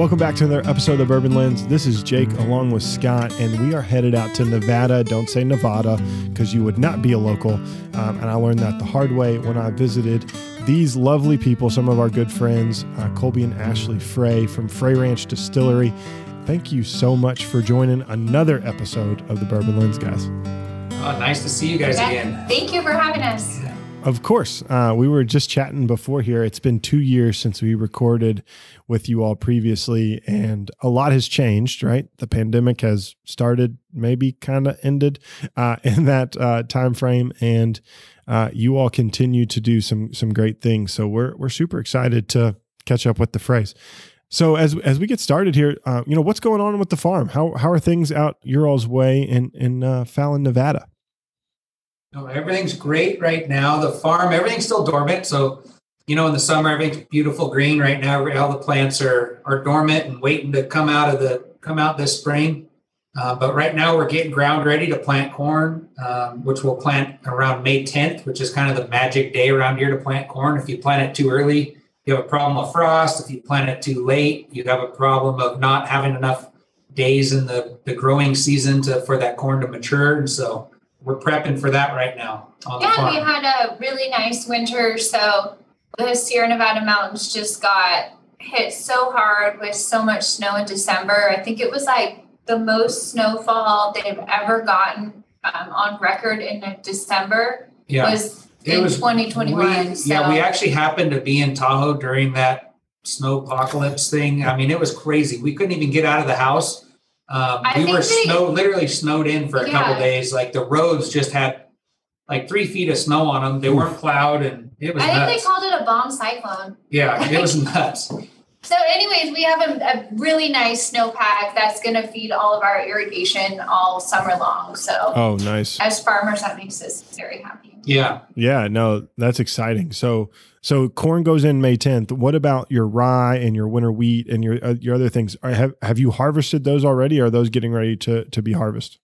Welcome back to another episode of the Bourbon Lens. This is Jake along with Scott, and we are headed out to Nevada. Don't say Nevada because you would not be a local. Um, and I learned that the hard way when I visited these lovely people, some of our good friends, uh, Colby and Ashley Frey from Frey Ranch Distillery. Thank you so much for joining another episode of the Bourbon Lens, guys. Oh, nice to see you guys Yeah. again. Thank you for having us. Of course. Uh, we were just chatting before here. It's been two years since we recorded with you all previously, and a lot has changed, right? The pandemic has started, maybe kind of ended uh, in that uh, time frame, and uh, you all continue to do some some great things. So we're we're super excited to catch up with the Freys. So as as we get started here, uh, you know what's going on with the farm? How how are things out your all's way in in uh, Fallon, Nevada? No, everything's great right now. The farm, everything's still dormant. So, you know, in the summer, everything's beautiful green. Right now, all the plants are are dormant and waiting to come out of the come out this spring. Uh, but right now, we're getting ground ready to plant corn, um, which we'll plant around May 10th, which is kind of the magic day around here to plant corn. If you plant it too early, you have a problem of frost. If you plant it too late, you have a problem of not having enough days in the, the growing season to for that corn to mature. And so we're prepping for that right now Yeah, we had a really nice winter. So the Sierra Nevada mountains just got hit so hard with so much snow in December. I think it was like the most snowfall they've ever gotten um, on record in a December yeah. was It in was- 2021. We, so Yeah, we actually happened to be in Tahoe during that snow apocalypse thing. I mean, it was crazy. We couldn't even get out of the house. Um, we think were they- snow, literally snowed in for a couple Yeah. days. Like the roads just had like three feet of snow on them. They weren't plowed, and it was I think they called it a bomb cyclone. yeah, it was nuts. So, anyways, we have a, a really nice snowpack that's going to feed all of our irrigation all summer long. So, Oh, nice. as farmers, that makes us very happy. Yeah. Yeah, no, that's exciting. So, so corn goes in May 10th. What about your rye and your winter wheat and your uh, your other things? Are, have have you harvested those already? Or are those getting ready to to be harvested?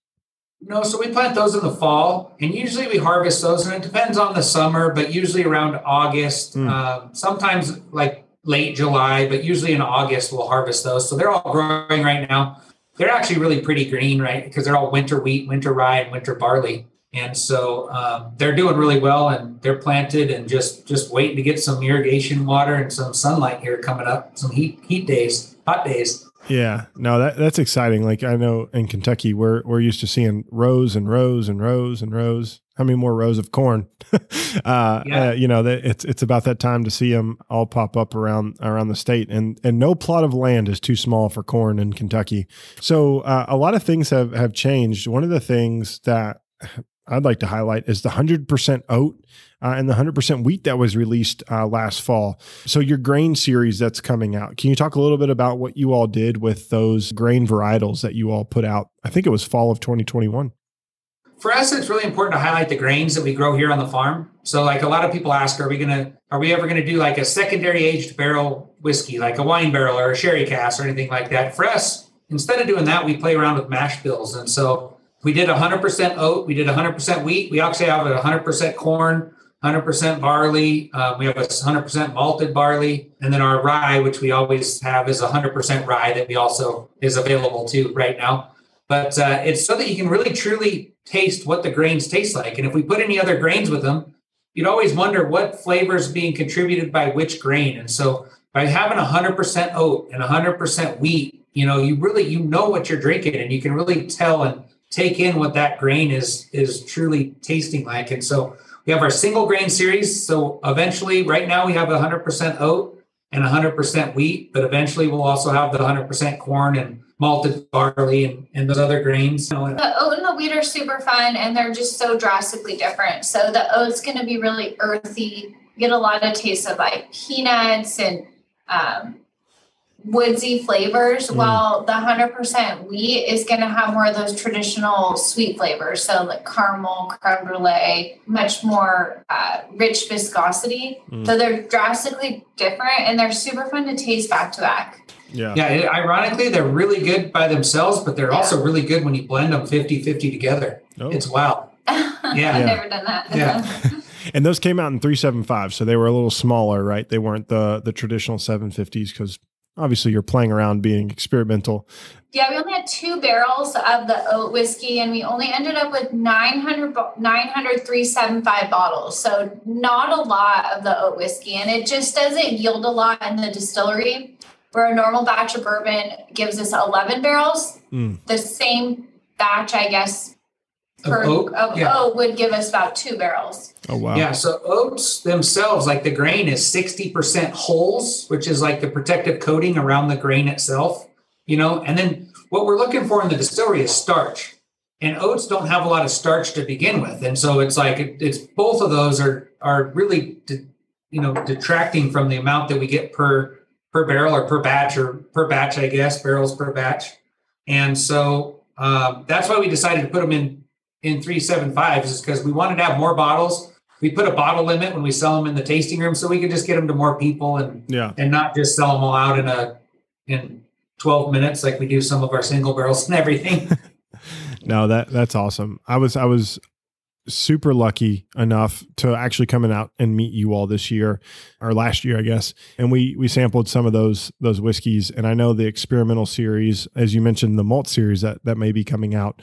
No, so we plant those in the fall, and usually we harvest those, and it depends on the summer, but usually around August, Mm. um, sometimes like late July, but usually in August we'll harvest those. So they're all growing right now. They're actually really pretty green, right? Because they're all winter wheat, winter rye, and winter barley, and so um, they're doing really well, and they're planted and just just waiting to get some irrigation water and some sunlight here coming up, some heat heat days, hot days. Yeah, no, that that's exciting. Like I know in Kentucky, we're we're used to seeing rows and rows and rows and rows. How many more rows of corn? uh, Yeah. uh, you know, that it's it's about that time to see them all pop up around around the state, and and no plot of land is too small for corn in Kentucky. So uh, a lot of things have have changed. One of the things that I'd like to highlight is the hundred percent oat uh, and the hundred percent wheat that was released uh, last fall. So your grain series that's coming out. Can you talk a little bit about what you all did with those grain varietals that you all put out? I think it was fall of 2021. for us it's really important to highlight the grains that we grow here on the farm so like a lot of people ask are we gonna are we ever gonna do like a secondary aged barrel whiskey like a wine barrel or a sherry cask or anything like that for us instead of doing that we play around with mash bills and so we did 100% oat we did 100% wheat we actually have a 100% corn 100% barley uh, we have a 100% malted barley and then our rye which we always have is 100% rye that we also is available too right now but uh, it's so that you can really truly taste what the grains taste like. And if we put any other grains with them, you'd always wonder what flavor is being contributed by which grain. And so by having 100% oat and 100% wheat, you know, you really you know what you're drinking, and you can really tell and take in what that grain is is truly tasting like. And so we have our single grain series. So eventually, right now we have 100% oat and 100% wheat, but eventually we'll also have the 100% corn and malted barley and, and those other grains. The oat and the wheat are super fun and they're just so drastically different. So the oat's going to be really earthy. You get a lot of taste of like peanuts and um, woodsy flavors, Mm. while the 100% wheat is going to have more of those traditional sweet flavors. So like caramel, creme brulee, much more uh, rich viscosity. Mm. So they're drastically different and they're super fun to taste back to back. Yeah. Yeah, it, ironically, they're really good by themselves, but they're Yeah. also really good when you blend them 50 50 together. Oh. It's wow. Yeah. I've Yeah. never done that. Yeah. And those came out in 375, so they were a little smaller, right? They weren't the the traditional 750s because obviously you're playing around being experimental. Yeah, we only had two barrels of the oat whiskey, and we only ended up with 900, 900 375 bottles. So, not a lot of the oat whiskey, and it just doesn't yield a lot in the distillery. Where a normal batch of bourbon gives us 11 barrels, Mm. the same batch, I guess, Of per, oak? of Yeah. oat would give us about two barrels. Oh wow. Yeah, so oats themselves, like the grain is 60% hulls, which is like the protective coating around the grain itself, you know, and then what we're looking for in the distillery is starch. And oats don't have a lot of starch to begin with. And so it's like it, it's both of those are are really de, you know detracting from the amount that we get per per barrel or per batch or per batch, I guess, barrels per batch. And so um, that's why we decided to put them in in 375s is because we wanted to have more bottles we put a bottle limit when we sell them in the tasting room so we can just get them to more people and Yeah. and not just sell them all out in a in 12 minutes like we do some of our single barrels and everything No, that that's awesome. I was I was super lucky enough to actually coming out and meet you all this year or last year, I guess. And we we sampled some of those those whiskeys. And I know the experimental series, as you mentioned, the malt series that that may be coming out.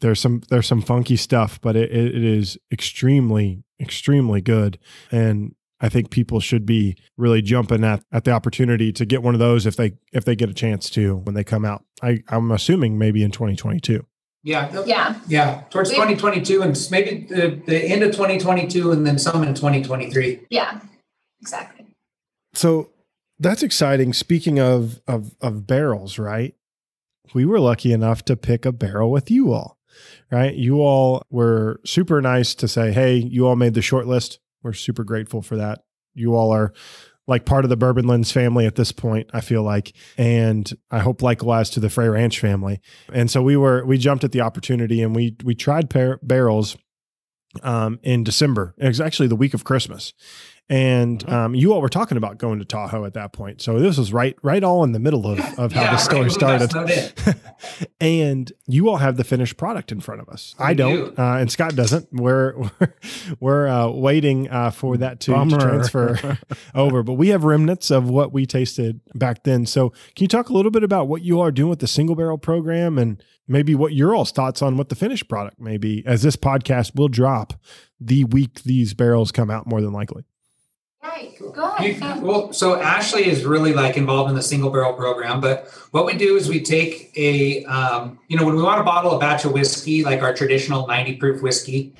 There's some there's some funky stuff, but it, it is extremely extremely good. And I think people should be really jumping at, at the opportunity to get one of those if they if they get a chance to when they come out. I, I'm assuming maybe in 2022. yeah Yeah. yeah towards We- 2022 and maybe the, the end of 2022 and then some in 2023 Yeah, exactly. So that's exciting. Speaking of of of barrels, right? We were lucky enough to pick a barrel with you all, right? You all were super nice to say, "Hey, you all made the short list." We're super grateful for that. You all are like part of the Bourbon Lens family at this point, I feel like, and I hope likewise to the Frey Ranch family. And so we were we jumped at the opportunity and we we tried barrels um, in December. It was actually the week of Christmas, and um, you all were talking about going to Tahoe at that point. So this was right, right all in the middle of, of how Yeah, the story right, started. and you all have the finished product in front of us. I don't, do. uh, and Scott doesn't. We're we're, we're uh, waiting uh, for that to, to transfer over, but we have remnants of what we tasted back then. So can you talk a little bit about what you are doing with the single barrel program and maybe what your all's thoughts on what the finished product may be as this podcast will drop the week these barrels come out more than likely. Right. Go ahead. You- well, so Ashley is really like involved in the single barrel program, but what we do is we take a, um, you know, when we want to bottle a batch of whiskey, like our traditional 90 proof whiskey,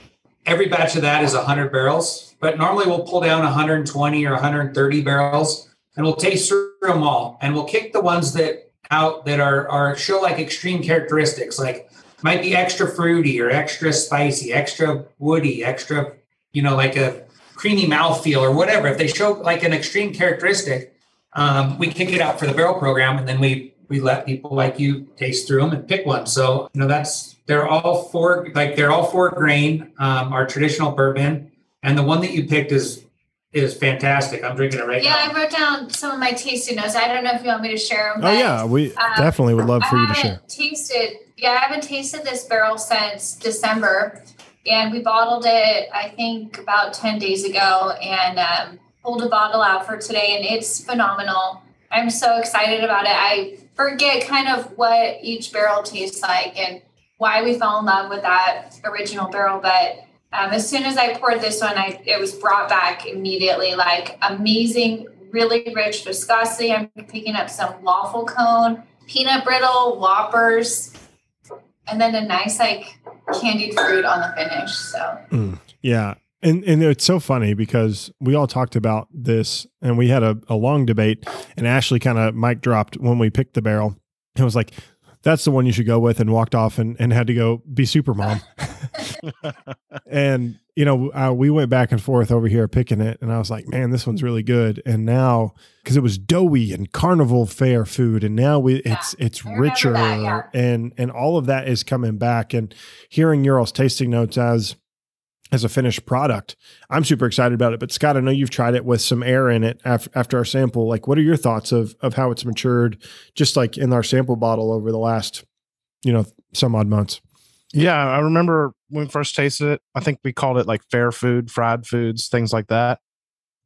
every batch of that is 100 barrels, but normally we'll pull down 120 or 130 barrels and we'll taste through them all and we'll kick the ones that out that are, are show like extreme characteristics, like might be extra fruity or extra spicy, extra woody, extra, you know, like a creamy mouthfeel or whatever. If they show like an extreme characteristic, um, we kick it out for the barrel program, and then we we let people like you taste through them and pick one. So you know that's they're all four like they're all four grain, um, our traditional bourbon, and the one that you picked is is fantastic. I'm drinking it right Yeah, now. Yeah, I wrote down some of my tasting notes. I don't know if you want me to share them. Oh yeah, we um, definitely would love for I you to share. tasted. Yeah, I haven't tasted this barrel since December, and we bottled it. I think about ten days ago, and um, pulled a bottle out for today, and it's phenomenal. I'm so excited about it. I forget kind of what each barrel tastes like and why we fell in love with that original barrel, but. Um, as soon as I poured this one, I it was brought back immediately. Like amazing, really rich viscosity. I'm picking up some waffle cone, peanut brittle, whoppers, and then a nice like candied fruit on the finish. So mm, Yeah. And and it's so funny because we all talked about this and we had a, a long debate and Ashley kind of mic dropped when we picked the barrel. It was like, that's the one you should go with and walked off and, and had to go be super mom. and, you know, uh, we went back and forth over here picking it. And I was like, man, this one's really good. And now, because it was doughy and carnival fair food. And now we it's it's richer that, yeah. and and all of that is coming back. And hearing your all's tasting notes as as a finished product. I'm super excited about it. But Scott, I know you've tried it with some air in it after, after our sample. Like, what are your thoughts of of how it's matured, just like in our sample bottle over the last, you know, some odd months? Yeah, I remember when we first tasted it. I think we called it like fair food, fried foods, things like that.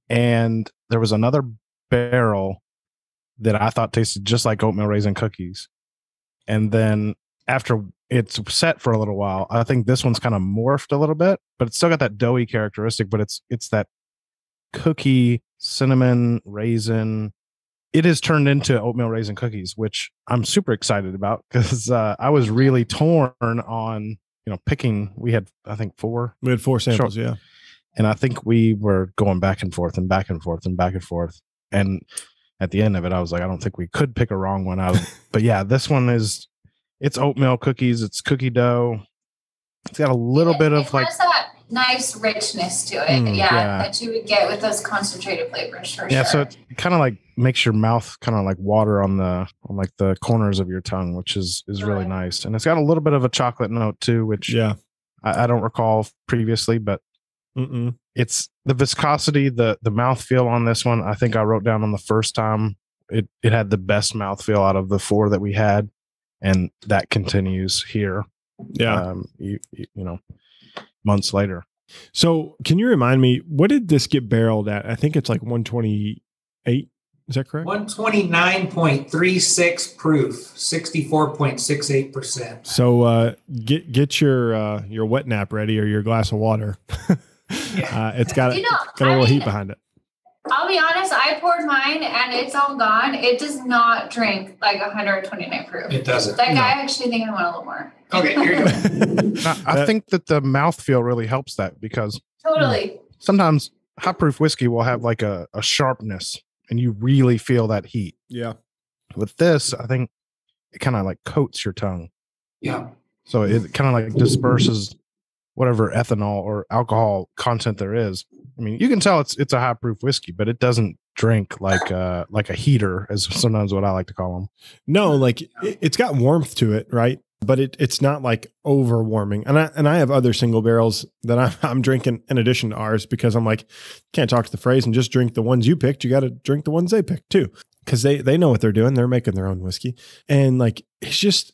And there was another barrel that I thought tasted just like oatmeal raisin cookies. And then after it's set for a little while, I think this one's kind of morphed a little bit, but it's still got that doughy characteristic, but it's it's that cookie, cinnamon, raisin. It has turned into oatmeal raisin cookies, which I'm super excited about because uh, I was really torn on, you know, picking. We had, I think, four We had four samples, yeah. and I think we were going back and forth and back and forth and back and forth. And at the end of it, I was like, I don't think we could pick a wrong one out. but yeah, this one is it's oatmeal cookies, it's cookie dough. It's got a little It- bit it of like has that nice richness to it. Mm, yeah, yeah. that you would get with those concentrated flavors for yeah, sure. so it kind of like makes your mouth kind of like water on the on like the corners of your tongue, which is is really Right. nice. And it's got a little bit of a chocolate note too, which Yeah. I, I don't recall previously, but Mm-mm. it's the viscosity, the the mouthfeel on this one. I think I wrote down on the first time it it had the best mouthfeel out of the four that we had, and that continues here. Yeah. um, you, you, you know, months later. So, can you remind me what did this get barreled at? I think it's like 128. Is that correct? 129.36 proof, 64.68%. So, uh, get get your uh, your wet nap ready or your glass of water. uh, it's got, You a know, got a I little mean, heat behind it. I'll be honest, I poured mine and it's all gone. It does not drink like 129 proof. It doesn't. Like No. I actually think I want a little more. Okay, here you go. I, I think that the mouthfeel really helps that because Totally. sometimes hot proof whiskey will have like a, a sharpness, and you really feel that heat. yeah. With this, I think it kind of like coats your tongue. Yeah. So it kind of like disperses whatever ethanol or alcohol content there is. I mean, you can tell it's it's a high proof whiskey, but it doesn't drink like uh like a heater, as sometimes what I like to call them. No, like it, it's got warmth to it, right? But it it's not like over warming. And I and I have other single barrels that I'm I'm drinking in addition to ours because I'm like can't talk to the Freys and just drink the ones you picked. You got to drink the ones they picked too, because they they know what they're doing. They're making their own whiskey, and like it's just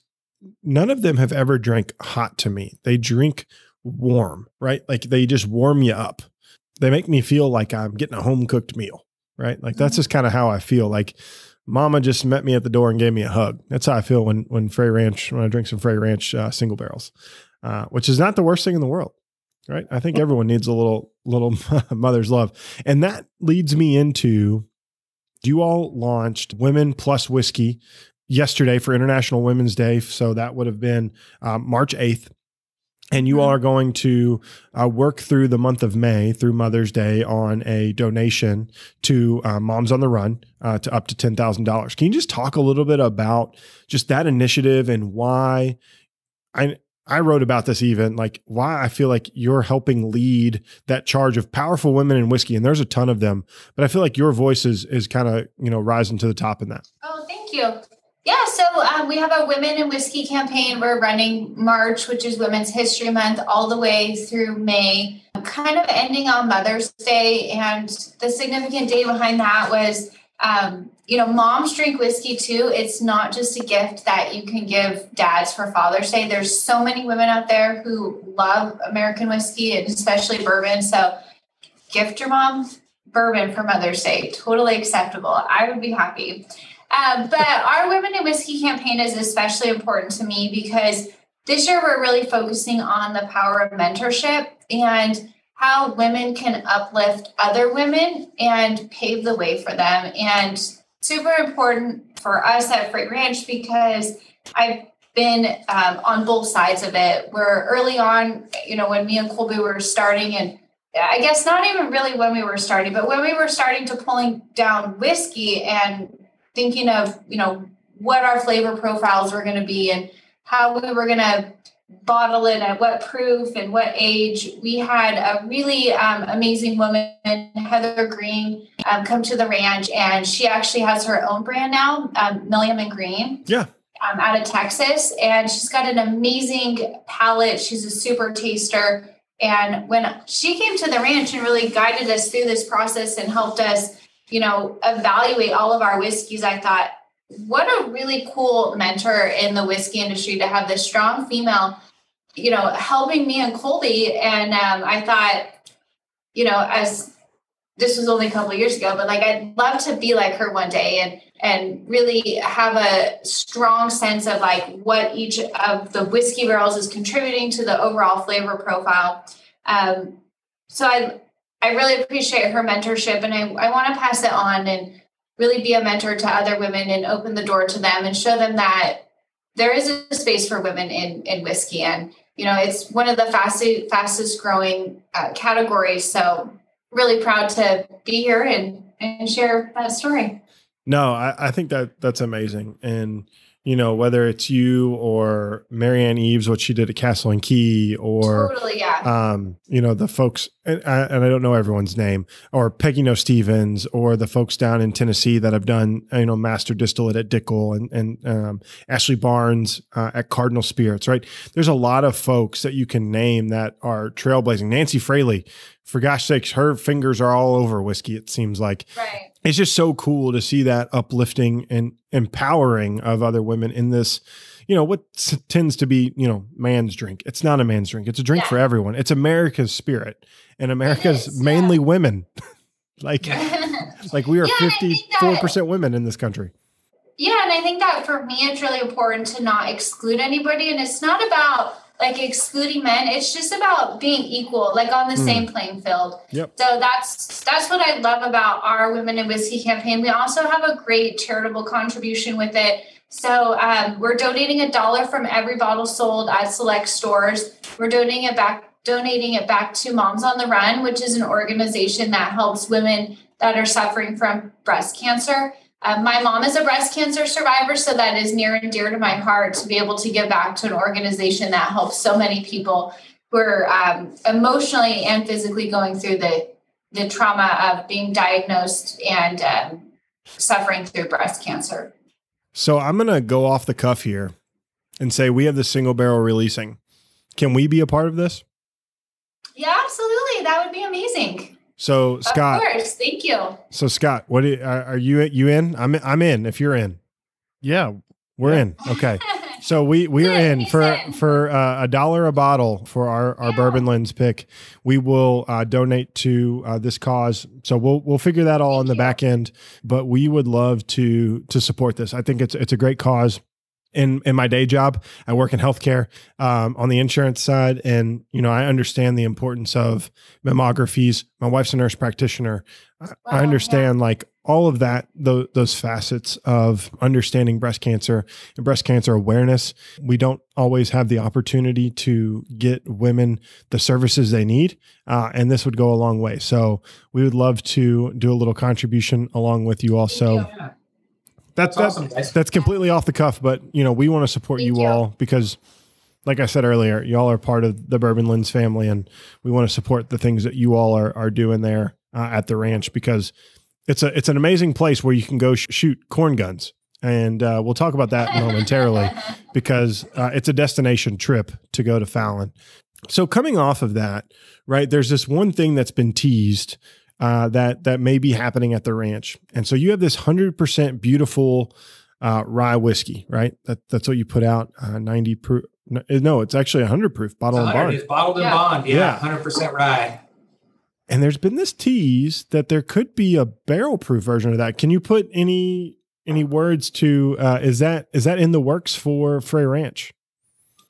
none of them have ever drank hot to me. They drink warm, right? Like they just warm you up. They make me feel like I'm getting a home cooked meal, right? Like that's just kind of how I feel. Like Mama just met me at the door and gave me a hug. That's how I feel when when Frey Ranch when I drink some Frey Ranch uh, single barrels, uh, which is not the worst thing in the world, right? I think everyone needs a little little mother's love, and that leads me into you all launched Women Plus Whiskey yesterday for International Women's Day, so that would have been um, March eighth. And you all are going to uh, work through the month of May through Mother's Day on a donation to uh, Moms on the Run uh, to up to ten thousand dollars. Can you just talk a little bit about just that initiative and why? I I wrote about this even like why I feel like you're helping lead that charge of powerful women in whiskey, and there's a ton of them, but I feel like your voice is is kind of you know rising to the top in that. Oh, thank you. Yeah, so um, we have a Women in Whiskey campaign. We're running March, which is Women's History Month, all the way through May, kind of ending on Mother's Day. And the significant day behind that was, um, you know, moms drink whiskey too. It's not just a gift that you can give dads for Father's Day. There's so many women out there who love American whiskey and especially bourbon. So gift your mom bourbon for Mother's Day. Totally acceptable. I would be happy. Um, but our Whiskey campaign is especially important to me because this year we're really focusing on the power of mentorship and how women can uplift other women and pave the way for them. And super important for us at Frey Ranch because I've been um, on both sides of it. Where early on, you know, when me and Colby were starting and I guess not even really when we were starting, but when we were starting to pulling down whiskey and thinking of, you know, what our flavor profiles were going to be and how we were going to bottle it at what proof and what age. We had a really um, amazing woman, Heather Greene, um, come to the ranch, and she actually has her own brand now, um, Milam and Greene Yeah, um, out of Texas, and she's got an amazing palate. She's a super taster. And when she came to the ranch and really guided us through this process and helped us, you know, evaluate all of our whiskeys, I thought, what a really cool mentor in the whiskey industry to have this strong female, you know, helping me and Colby. And um, I thought, you know, as this was only a couple years ago, but like I'd love to be like her one day and and really have a strong sense of like what each of the whiskey barrels is contributing to the overall flavor profile. Um, so I I really appreciate her mentorship and I, I want to pass it on and really be a mentor to other women and open the door to them and show them that there is a space for women in in whiskey. And you know it's one of the fastest fastest growing uh, categories. So really proud to be here and and share that story. No I, I think that that's amazing. And you know, whether it's you or Marianne Eaves, what she did at Castle and Key, or totally, yeah. um, you know, the folks, and I, and I don't know everyone's name, or Peggy Noe Stevens, or the folks down in Tennessee that have done, you know, Master Distillate at Dickel, and and um, Ashley Barnes uh, at Cardinal Spirits, right? There's a lot of folks that you can name that are trailblazing. Nancy Fraley, for gosh sakes, her fingers are all over whiskey. It seems like, right it's just so cool to see that uplifting and empowering of other women in this you know what tends to be you know man's drink. It's not a man's drink. It's a drink yeah. for everyone. It's america's spirit and america's is, mainly yeah. women. Like like we are yeah, 54% women in this country. Yeah and i think that for me it's really important to not exclude anybody and it's not about like excluding men it's just about being equal like on the mm. same playing field. Yep. so that's that's what i love about our women in whiskey campaign. We also have a great charitable contribution with it. So um, we're donating a dollar from every bottle sold at select stores. We're donating it back donating it back to moms on the run which is an organization that helps women that are suffering from breast cancer uh, my mom is a breast cancer survivor, so that is near and dear to my heart to be able to give back to an organization that helps so many people who are um, emotionally and physically going through the the trauma of being diagnosed and um, suffering through breast cancer. So I'm going to go off the cuff here and say we have the single barrel releasing. Can we be a part of this? Yeah, absolutely. That would be amazing. So Scott, of course, thank you. So Scott, what are, are you you in? I'm I'm in. If you're in, yeah, we're yeah. in. Okay. So we we are in for in. for uh, a dollar a bottle for our our yeah. bourbon lens pick. We will uh, donate to uh, this cause. So we'll we'll figure that all Thank on the you. back end. But we would love to to support this. I think it's it's a great cause in in my day job. I work in healthcare um, on the insurance side, and you know I understand the importance of mammographies. My wife's a nurse practitioner. I, I understand yeah. like all of that, those, those facets of understanding breast cancer and breast cancer awareness. We don't always have the opportunity to get women the services they need, uh, and this would go a long way. So we would love to do a little contribution along with you also. Yeah that's that's awesome, that's completely off the cuff, but you know we want to support you, you, all because, like I said earlier, y'all are part of the Bourbon Lens family, and we want to support the things that you all are are doing there uh, at the ranch because it's a it's an amazing place where you can go sh- shoot corn guns, and uh, we'll talk about that momentarily because uh, it's a destination trip to go to Fallon. So coming off of that, right? There's this one thing that's been teased uh, that that may be happening at the ranch. And so you have this hundred percent beautiful uh, rye whiskey, right? That that's what you put out, uh, ninety proof. No, it's actually hundred proof, bottle and bond. It's bottled yeah. bond, yeah, hundred yeah. percent rye. And there's been this tease that there could be a barrel proof version of that. Can you put any any words to uh, is that is that in the works for Frey Ranch?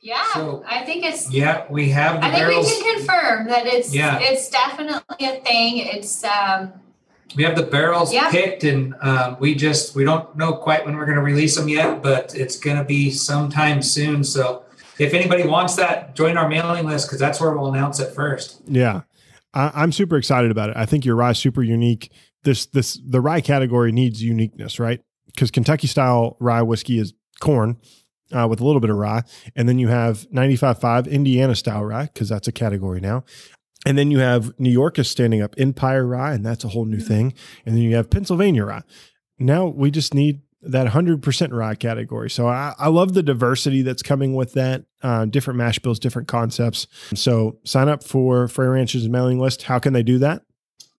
Yeah, so, I think it's. Yeah, we have. I think we can confirm that it's. Yeah. it's definitely a thing. It's. um we have the barrels yeah. picked, and um, we just we don't know quite when we're going to release them yet, but it's going to be sometime soon. So if anybody wants that, join our mailing list because that's where we'll announce it first. Yeah, I, am super excited about it. I think your rye is super unique. This this the rye category needs uniqueness, right? Because Kentucky style rye whiskey is corn uh, with a little bit of rye. And then you have 95.5 Indiana style rye, because that's a category now. And then you have New York is standing up Empire rye, and that's a whole new thing. And then you have Pennsylvania rye. Now we just need that 100% rye category. So I, I love the diversity that's coming with that, uh, different mash bills, different concepts. So sign up for Frey Ranch's mailing list. How can they do that?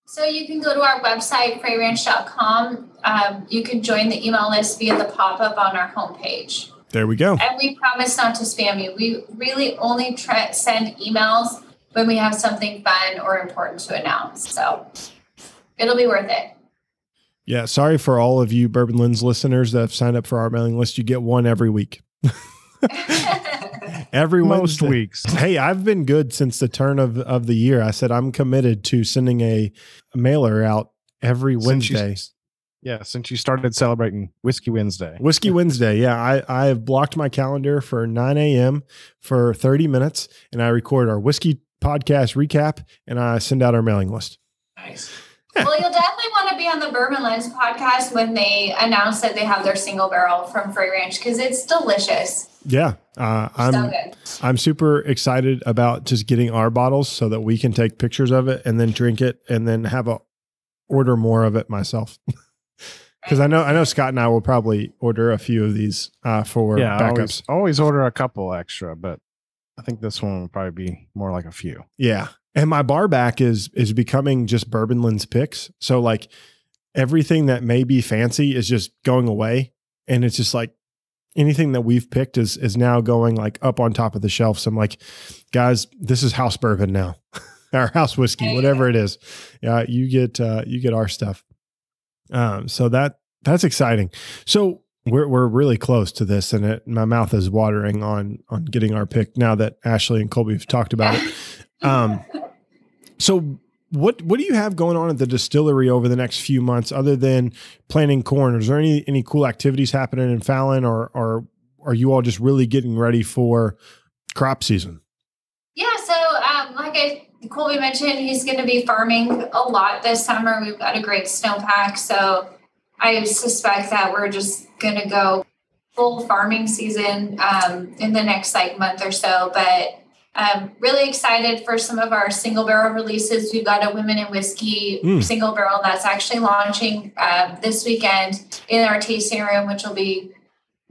So you can go to our website, freyranch.com. Um, you can join the email list via the pop up on our homepage. There we go. And we promise not to spam you. We really only try, send emails when we have something fun or important to announce. So it'll be worth it. Yeah, sorry for all of you Bourbon Lens listeners that have signed up for our mailing list. You get one every week. every Most Wednesday. weeks. Hey, I've been good since the turn of, of the year. I said I'm committed to sending a mailer out every Since you- Wednesday. Yeah, since you started celebrating Whiskey Wednesday. Whiskey Wednesday. Yeah, I, I have blocked my calendar for 9 a.m. for 30 minutes, and I record our whiskey podcast recap, and I send out our mailing list. Nice. well, you'll definitely want to be on the Bourbon Lens podcast when they announce that they have their single barrel from Frey Ranch because it's delicious. Yeah, uh, I'm good. I'm super excited about just getting our bottles so that we can take pictures of it and then drink it and then have a order more of it myself. Because I know I know Scott and I will probably order a few of these uh, for yeah, backups. always, always order a couple extra, but I think this one will probably be more like a few. Yeah. And my bar back is is becoming just Bourbon Lens picks. So like everything that may be fancy is just going away. And it's just like anything that we've picked is is now going like up on top of the shelf. So I'm like, guys, this is house bourbon now. our house whiskey, whatever it is. Yeah, you get uh you get our stuff. Um, so that that's exciting. So we're we're really close to this, and it, my mouth is watering on on getting our pick now that Ashley and Colby have talked about it. Um, so what what do you have going on at the distillery over the next few months, other than planting corn? Is there any any cool activities happening in Fallon, or or are you all just really getting ready for crop season? Yeah, so um, like I Colby mentioned, he's going to be farming a lot this summer. We've got a great snowpack, so I suspect that we're just going to go full farming season um, in the next like month or so. But um, really excited for some of our single barrel releases. We've got a women in whiskey Mm. single barrel that's actually launching uh, this weekend in our tasting room, which will be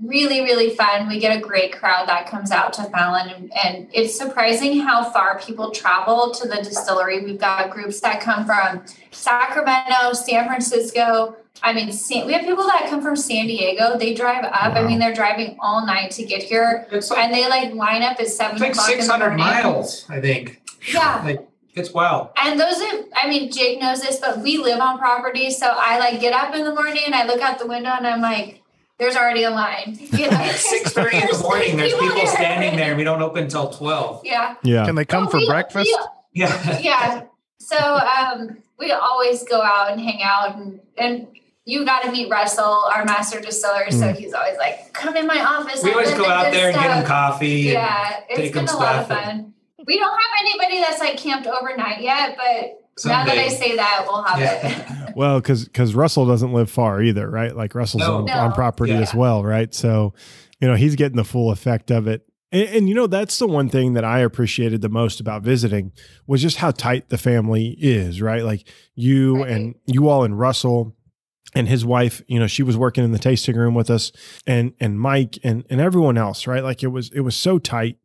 really really fun. We get a great crowd that comes out to fallon and, and it's surprising how far people travel to the distillery. We've got groups that come from sacramento san francisco. I mean San, we have people that come from san diego. They drive up. I mean they're driving all night to get here. Like, and they like line up at seven it's like o'clock in the 600 miles, I think. yeah. Like, it's wild. and those are, I mean, Jake knows this, but we live on property. So I like get up in the morning and I look out the window and I'm like, there's already a line. You know? 6.30 in the morning, there's people here. standing there. and We don't open until 12. Yeah. Yeah, Can they come Well, for we- breakfast? we- Yeah. yeah. So um, we always go out and hang out and, and you got to meet Russell, our master distiller. So he's always like, come in my office. We I'll always go out there and get them stuff." coffee. and- Yeah, it's take been 'em a lot of stuff fun. We don't have anybody that's like camped overnight yet, but now that I say that, we'll have Yeah. it. well, because because Russell doesn't live far either, right? Like Russell's No. on, No. on property Yeah. as well, right? So, you know, he's getting the full effect of it. And, and you know, that's the one thing that I appreciated the most about visiting was just how tight the family is, right? Like you Right. and you all and Russell and his wife, you know, she was working in the tasting room with us and and Mike and and everyone else, right? Like it was it was so tight.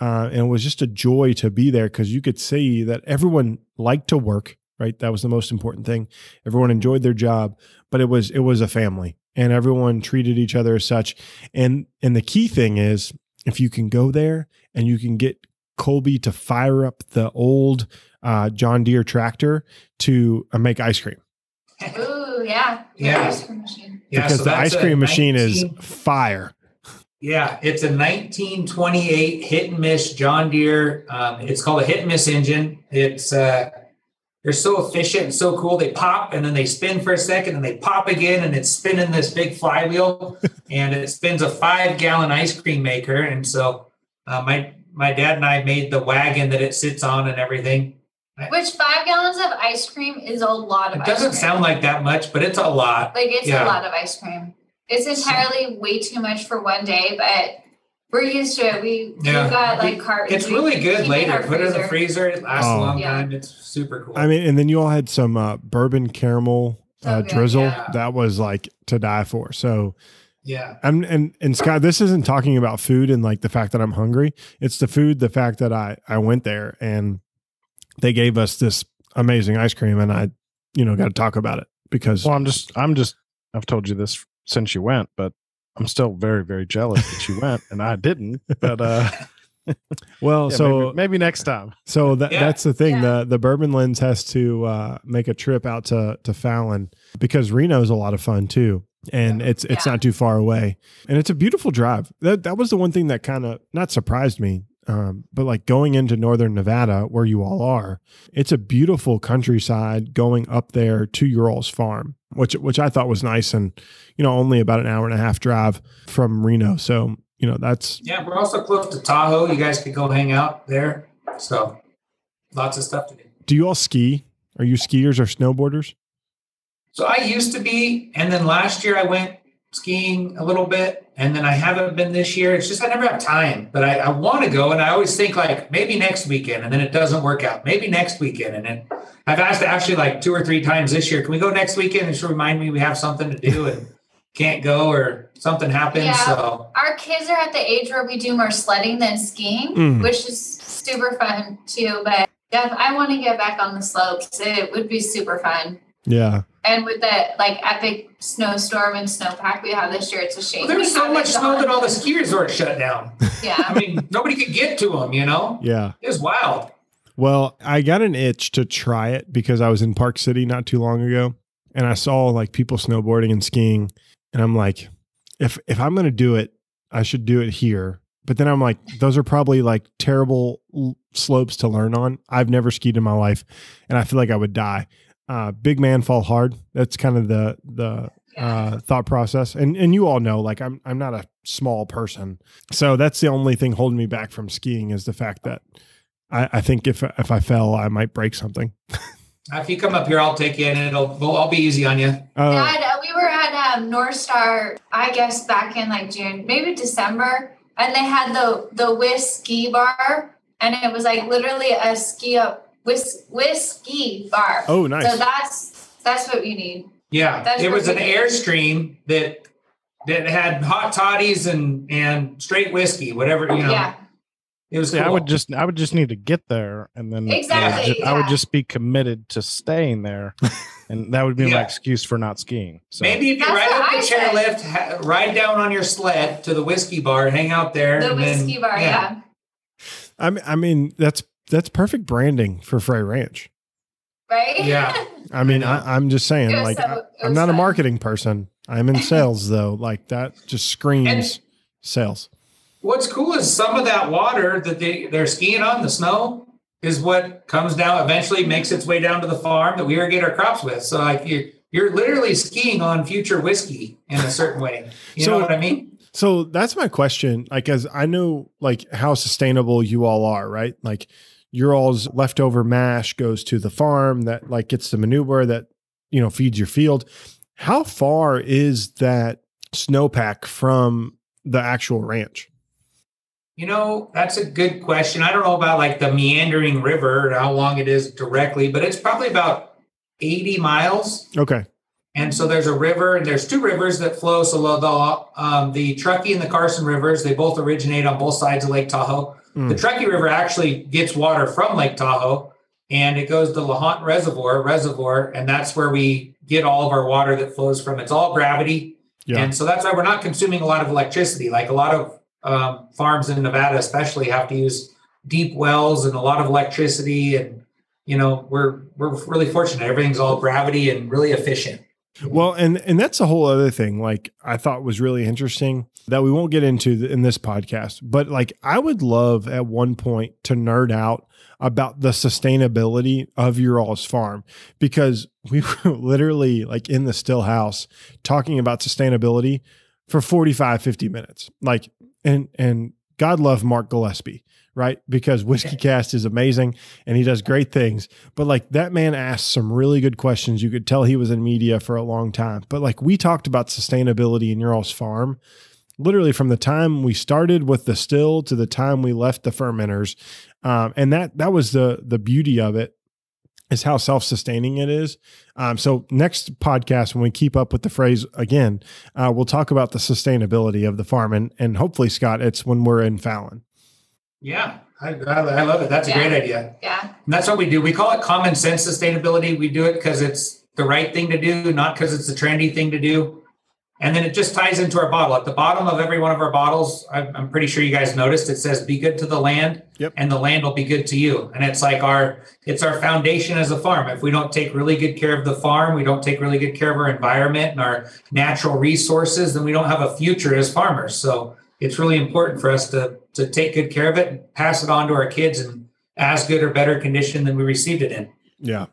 Uh, and it was just a joy to be there because you could see that everyone liked to work, right? That was the most important thing. Everyone enjoyed their job, but it was it was a family, and everyone treated each other as such. And and the key thing is, if you can go there and you can get Colby to fire up the old uh, John Deere tractor to uh, make ice cream Ooh, yeah. Yeah. Ice cream machine. Yeah, because so the ice cream machine is fire. Yeah, it's a 1928 hit and miss John Deere. Um, it's called a hit and miss engine. It's uh, they're so efficient and so cool. They pop and then they spin for a second and they pop again and it's spinning this big flywheel and it spins a five gallon ice cream maker. And so uh, my my dad and I made the wagon that it sits on and everything. Which five gallons of ice cream is a lot of ice cream. It doesn't sound like that much, but it's a lot. like it's yeah. a lot of ice cream. It's entirely way too much for one day, but we're used to it. We Yeah. we've got like cartons. It's we really good later. our Put it in the freezer. It lasts Oh. a long Yeah. time. It's super cool. I mean, and then you all had some uh, bourbon caramel So uh, good, drizzle yeah. that was like to die for. So yeah. I'm and and Scott, this isn't talking about food and like the fact that I'm hungry. It's the food, the fact that I I went there and they gave us this amazing ice cream, and I, you know, got to talk about it because Well, I'm just, I'm just, I've told you this since you went, but I'm still very, very jealous that you went and I didn't. But uh Well, Yeah, so maybe, maybe next time. So that Yeah. that's the thing. Yeah. The the Bourbon Lens has to uh, make a trip out to to Fallon because Reno's a lot of fun too, and it's it's Yeah. not too far away, and it's a beautiful drive. That that was the one thing that kind of not surprised me, um, but like going into northern Nevada where you all are, it's a beautiful countryside going up there to your all's farm, which which I thought was nice, and you know only about an hour and a half drive from Reno, so you know that's Yeah, we're also close to Tahoe. You guys could go hang out there. So lots of stuff to do. Do you all ski? Are you skiers or snowboarders? So I used to be, and then last year I went skiing a little bit, and then I haven't been this year. It's just I never have time, but I, I want to go, and I always think like maybe next weekend, and then it doesn't work out. Maybe next weekend, and then I've asked actually like two or three times this year, can we go next weekend? And she'll remind me we have something to do and can't go or something happens. Yeah. So Our kids are at the age where we do more sledding than skiing, Mm. which is super fun too. But yeah, I want to get back on the slopes. It would be super fun. Yeah. And with the like epic snowstorm and snowpack we have this year, it's a shame. well, there's we so much snow that all the ski resorts shut down. Yeah. I mean, nobody could get to them. You know, Yeah. it was wild. Well, I got an itch to try it because I was in Park City not too long ago and I saw like people snowboarding and skiing and I'm like if if I'm going to do it, I should do it here. But then I'm like those are probably like terrible l- slopes to learn on. I've never skied in my life and I feel like I would die. Uh, big man fall hard. That's kind of the the uh, thought process. And and you all know, like I'm I'm not a small person, so that's the only thing holding me back from skiing is the fact that I, I think if if I fell, I might break something. If you come up here, I'll take you, and it'll we'll, I'll be easy on you. Uh, Dad, we were at um, North Star, I guess back in like June, maybe December, and they had the the whiskey bar, and it was like literally a ski up whis- whiskey bar. oh, nice. So that's that's what you need. Yeah, That's it was an really- airstream that that had hot toddies and and straight whiskey, whatever you know. Yeah, It was. See, cool. I would just I would just need to get there and then I would Exactly, ju- I would just be committed to staying there. and that would be my excuse for not skiing. So Maybe if you That's ride up I the said. chairlift, ha- ride down on your sled to the whiskey bar, hang out there. the and then- whiskey bar. Yeah, I mean, I mean that's that's perfect branding for Frey Ranch. right. Yeah. I mean, I know. I, I'm just saying, like so- I, I'm was not a marketing person. I'm in sales though. Like that just screams sales. What's cool is some of that water that they they're skiing on the snow is what comes down eventually makes its way down to the farm that we irrigate our crops with. So like you you're literally skiing on future whiskey in a certain way. You So- know what I mean? So that's my question. Like, as I know, like how sustainable you all are, right? Like, your all's leftover mash goes to the farm that like gets the manure that you know feeds your field. How far is that snowpack from the actual ranch? You know, that's a good question. I don't know about like the meandering river and how long it is directly, but it's probably about 80 miles. Okay. And so there's a river, and there's two rivers that flow. So the um, the Truckee and the Carson rivers, they both originate on both sides of Lake Tahoe. Mm. The Truckee River actually gets water from Lake Tahoe, and it goes to Lahontan Reservoir, reservoir, and that's where we get all of our water that flows from. It's all gravity, Yeah. and so that's why we're not consuming a lot of electricity. Like a lot of um, farms in Nevada, especially, have to use deep wells and a lot of electricity, and you know we're we're really fortunate. Everything's all gravity and really efficient. Well, and and that's a whole other thing. Like I thought was really interesting that we won't get into in this podcast, but like I would love at one point to nerd out about the sustainability of your all's farm because we were literally like in the still house talking about sustainability for 45 50 minutes. Like and and God love Mark Gillespie, right? Because WhiskyCast is amazing and he does great things. But like that man asked some really good questions. You could tell he was in media for a long time. But like we talked about sustainability in your all's farm, literally from the time we started with the still to the time we left the fermenters. Um, and that that was the the beauty of it is how self-sustaining it is. Um, so next podcast, when we keep up with the Freys again, uh, we'll talk about the sustainability of the farm, and and hopefully, Scott, it's when we're in Fallon. Yeah, I, I, I love it. That's a great idea. Yeah. And that's what we do. We call it common sense sustainability. We do it because it's the right thing to do, not because it's the trendy thing to do. And then it just ties into our bottle. At the bottom of every one of our bottles, I'm, I'm pretty sure you guys noticed it says "Be good to the land, Yep. and the land will be good to you." And it's like our it's our foundation as a farm. If we don't take really good care of the farm, we don't take really good care of our environment and our natural resources, then we don't have a future as farmers. So it's really important for us to to take good care of it and pass it on to our kids in as good or better condition than we received it in. Yeah.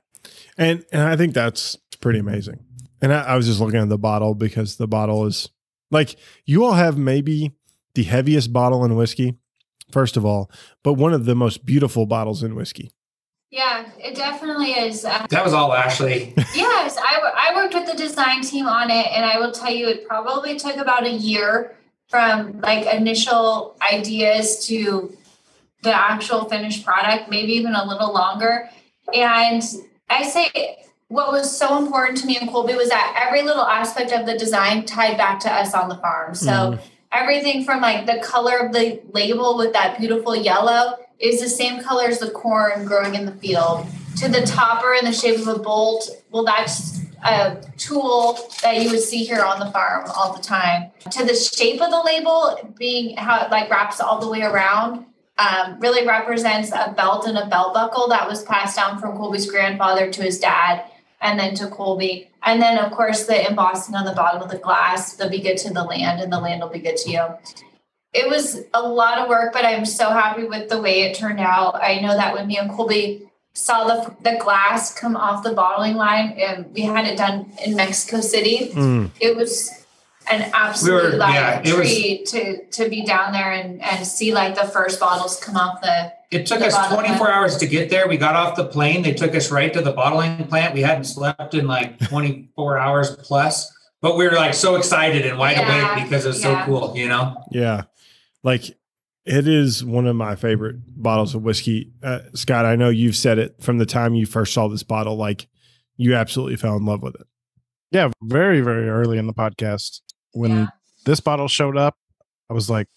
And and I think that's pretty amazing. And I, I was just looking at the bottle because the bottle is like you all have maybe the heaviest bottle in whiskey, first of all, but one of the most beautiful bottles in whiskey. Yeah, it definitely is. Uh, That was all Ashley. yes, I, I worked with the design team on it, and I will tell you, it probably took about a year from like initial ideas to the actual finished product, maybe even a little longer. And I say what was so important to me and Colby was that every little aspect of the design tied back to us on the farm. So Mhm. everything from like the color of the label with that beautiful yellow is the same color as the corn growing in the field to the topper in the shape of a bolt well that's a tool that you would see here on the farm all the time. To the shape of the label being how it like wraps all the way around um, really represents a belt and a belt buckle that was passed down from colby's grandfather to his dad and then to colby. And then of course the embossing on the bottom of the glass they'll be good to the land and the land will be good to you. It was a lot of work, but I'm so happy with the way it turned out. I know that when me and Colby saw the the glass come off the bottling line, and we had it done in Mexico City, Mm. it was an absolute were- like yeah, it was- treat to to be down there and and see like the first bottles come off the. It took The us bottom 24 hours to get there. We got off the plane. They took us right to the bottling plant. We hadn't slept in like 24 hours plus, but we were like so excited and wide Yeah, awake because it was yeah. so cool, you know? Yeah. Like it is one of my favorite bottles of whiskey. Uh, Scott, I know you've said it from the time you first saw this bottle, like you absolutely fell in love with it. Yeah, very, very early in the podcast. When Yeah. this bottle showed up, I was like,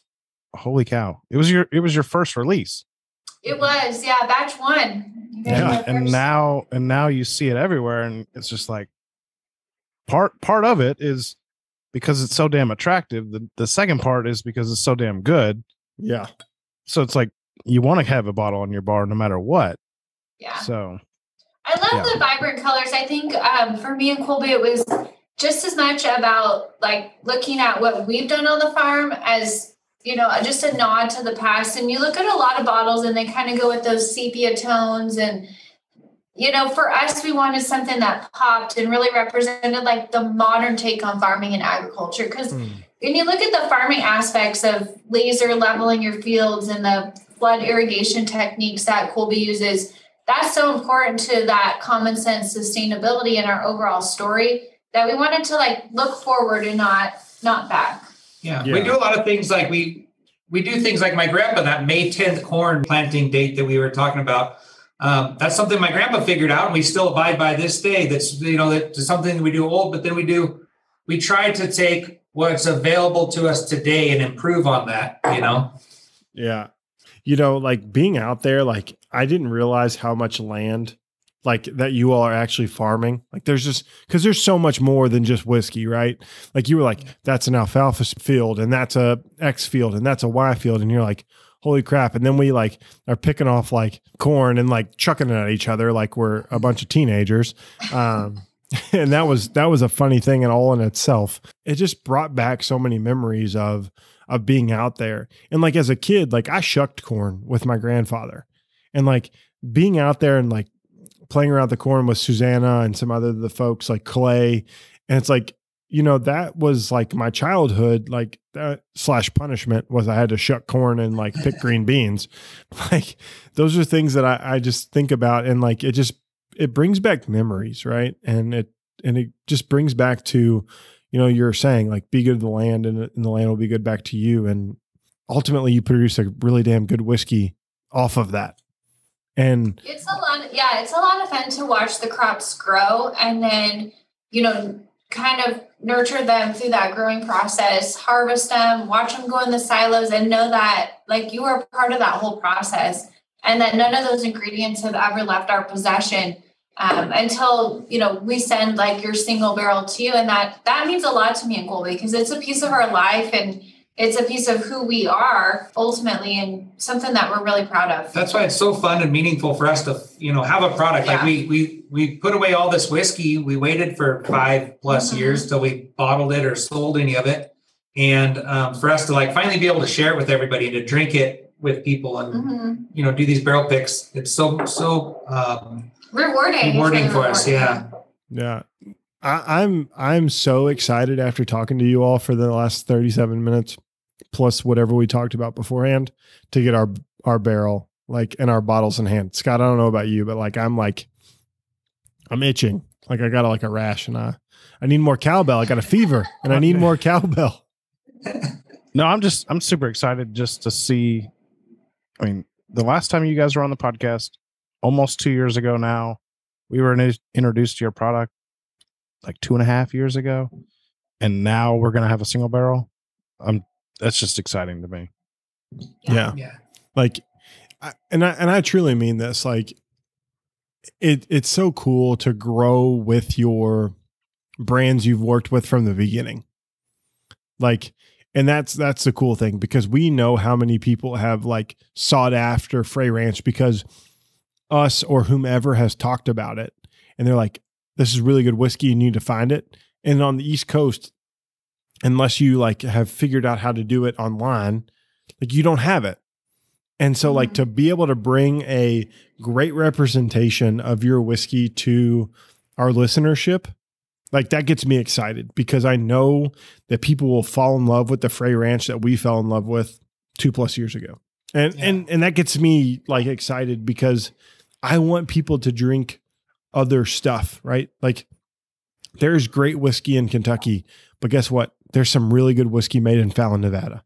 holy cow. It was your it was your first release. It was yeah, batch one. Yeah, and first. now and now you see it everywhere and it's just like part part of it is because it's so damn attractive the, the second part is because it's so damn good Yeah. so it's like you want to have a bottle on your bar no matter what yeah. so I love Yeah. the vibrant colors. I think um, for me and Colby, it was just as much about like looking at what we've done on the farm as you know just a nod to the past. And you look at a lot of bottles, and they kind of go with those sepia tones. And you know, for us, we wanted something that popped and really represented like the modern take on farming and agriculture. Because Mm. When you look at the farming aspects of laser leveling your fields and the flood irrigation techniques that Colby uses, that's so important to that common sense sustainability in our overall story that we wanted to like look forward and not not back. Yeah. Yeah. We do a lot of things like we, we do things like my grandpa, that May 10th corn planting date that we were talking about. Um, that's something my grandpa figured out and we still abide by this day. That's, you know, that's something we do old, but then we do, we try to take what's available to us today and improve on that, you know? Yeah. You know, like being out there, like I didn't realize how much land like that you all are actually farming. Like there's just because there's so much more than just whiskey, right? Like you were like, that's an alfalfa field and that's a X field and that's a Y field. And you're like, holy crap. And then we like are picking off like corn and like chucking it at each other like we're a bunch of teenagers. Um and that was that was a funny thing and all in itself. It just brought back so many memories of of being out there. And like as a kid, like I shucked corn with my grandfather. And like being out there and like playing around the corn with Susanna and some other the folks like Clay. And it's like, you know, that was like my childhood, like that slash punishment was I had to shuck corn and like pick green beans. Like those are things that I, I just think about and like it just it brings back memories, right? And it and it just brings back to, you know, you're saying like be good to the land and, and the land will be good back to you. And ultimately you produce a really damn good whiskey off of that. And It's a lot yeah, it's a lot of fun to watch the crops grow and then, you know, kind of nurture them through that growing process, harvest them, watch them go in the silos and know that like you are part of that whole process and that none of those ingredients have ever left our possession. um, until you know we send like your single barrel to you, and that that means a lot to me and Colby because it's a piece of our life and it's a piece of who we are ultimately and something that we're really proud of. That's why it's so fun and meaningful for us to, you know, have a product. Like we we we put away all this whiskey. We waited for five plus Mhm. years till we bottled it or sold any of it. And um, for us to like finally be able to share it with everybody and to drink it with people and Mhm. you know do these barrel picks. It's so so um, Rewarding. Rewarding really for us. Yeah. Yeah. I, I'm I'm so excited after talking to you all for the last 37 minutes, plus whatever we talked about beforehand, to get our our barrel like and our bottles in hand. Scott, I don't know about you, but like I'm like I'm itching. Like I got like a rash and I I need more cowbell. I got a fever and I need more cowbell. No, I'm just I'm super excited just to see. I mean, the last time you guys were on the podcast, almost two years ago now, we were in- introduced to your product like two and a half years ago, and now we're gonna have a single barrel. Um, that's just exciting to me. Yeah. Yeah. like I, and I and I truly mean this like it it's so cool to grow with your brands you've worked with from the beginning like and that's that's the cool thing because we know how many people have like sought after Frey Ranch because us or whomever has talked about it. And they're like this is really good whiskey. You need to find it. And on the east coast unless you like have figured out how to do it online like you don't have it. And so like to mm-hmm. be able to bring a great representation of your whiskey to our listenership like that gets me excited because i know that people will fall in love with the frey ranch that we fell in love with two plus years ago and Yeah. and and that gets me like excited because i want people to drink other stuff right like there's great whiskey in kentucky but guess what there's some really good whiskey made in fallon nevada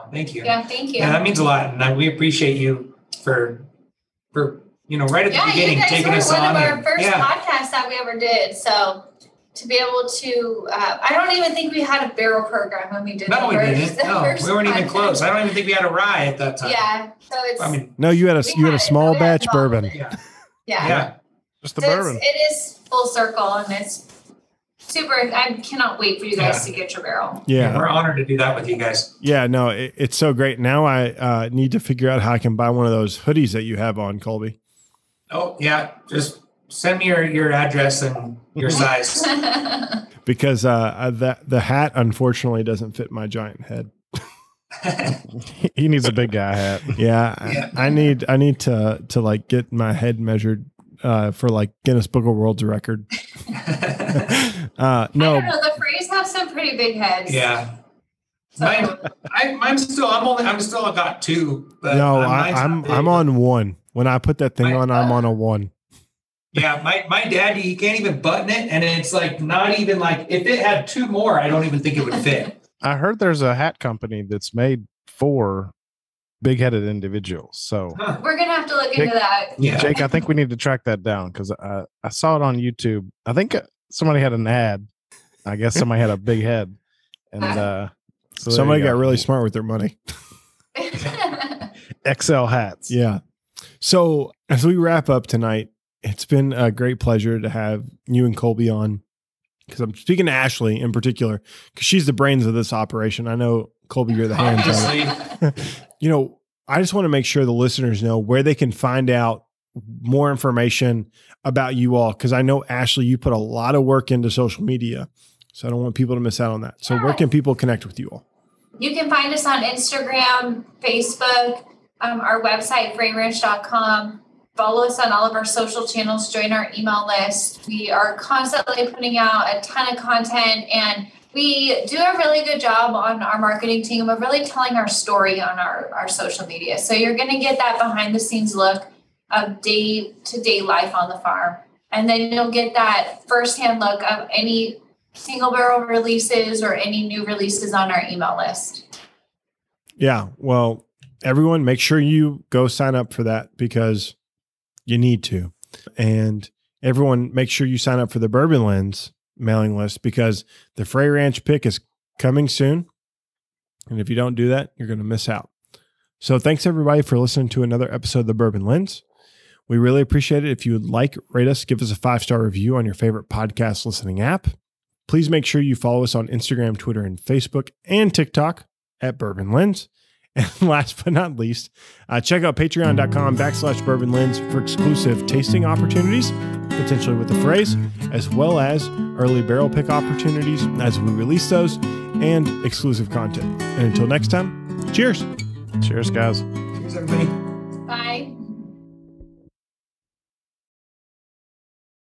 Oh, thank you. Yeah, thank you. Yeah, that means a lot, and I, we appreciate you for for you know right at the beginning you guys taking were us one on. of our and- first yeah, podcasts that we ever did. So to be able to, uh, I don't even think we had a barrel program when we did. no, the we first, didn't. No, we weren't even close. I don't even think we had a rye at that time. Yeah, so it's. I mean, no you had a you had a small so had batch bourbon yeah, Yeah, yeah. Just the So bourbon. It's, full circle, and it's super. I cannot wait for you guys to get your barrel. yeah We're honored to do that with you guys. Yeah, no, it, it's so great. Now I uh, need to figure out how I can buy one of those hoodies that you have on, Colby. Oh yeah, just send me your your address and your size. Because uh, uh, that the hat unfortunately doesn't fit my giant head. he needs a big guy hat. Yeah, I- Yeah. I, need I need to to like get my head measured uh, for like Guinness Book of World Record. uh, I no, don't know. The Freys have some pretty big heads. yeah. So- Mine, I, am still. I'm only. I'm still got two. But no, I, mine's not I'm. I'm on one. When I put that thing My- on, I'm on a one. Yeah, my my daddy, he can't even button it, and it's like not even like if it had two more, I don't even think it would fit. I heard there's a hat company that's made for big-headed individuals. So, Huh. We're gonna have to look Jake- into that. Yeah. Jake, I think we need to track that down because I, I saw it on YouTube. I think uh, somebody had an ad. I guess somebody had a big head, and uh, so Somebody you got go. really smart with their money. XL hats. Yeah. So as we wrap up tonight, it's been a great pleasure to have you and Colby on because I'm speaking to Ashley in particular because she's the brains of this operation. I know Colby, you're the hands on. Obviously, You know, I just want to make sure the listeners know where they can find out more information about you all because I know Ashley, you put a lot of work into social media, so I don't want people to miss out on that. So where can people connect with you all? You can find us on Instagram, Facebook, um, our website, freyranch.com. Follow us on all of our social channels, join our email list. We are constantly putting out a ton of content and we do a really good job on our marketing team of really telling our story on our, our social media. So you're going to get that behind the scenes look of day to day life on the farm. And then you'll get that firsthand look of any single barrel releases or any new releases on our email list. Yeah. Well, everyone, make sure you go sign up for that because you need to. And everyone, make sure you sign up for the Bourbon Lens mailing list because the Frey Ranch pick is coming soon. And if you don't do that, you're going to miss out. So thanks everybody for listening to another episode of the Bourbon Lens. We really appreciate it if you would like, rate us, give us a five star review on your favorite podcast listening app. Please make sure you follow us on Instagram, Twitter, and Facebook and TikTok at Bourbon Lens. And last but not least, uh, check out patreon.com backslash bourbon lens for exclusive tasting opportunities, potentially with the Freys, as well as early barrel pick opportunities as we release those and exclusive content. And until next time, cheers. Cheers, guys. Cheers, everybody. Bye.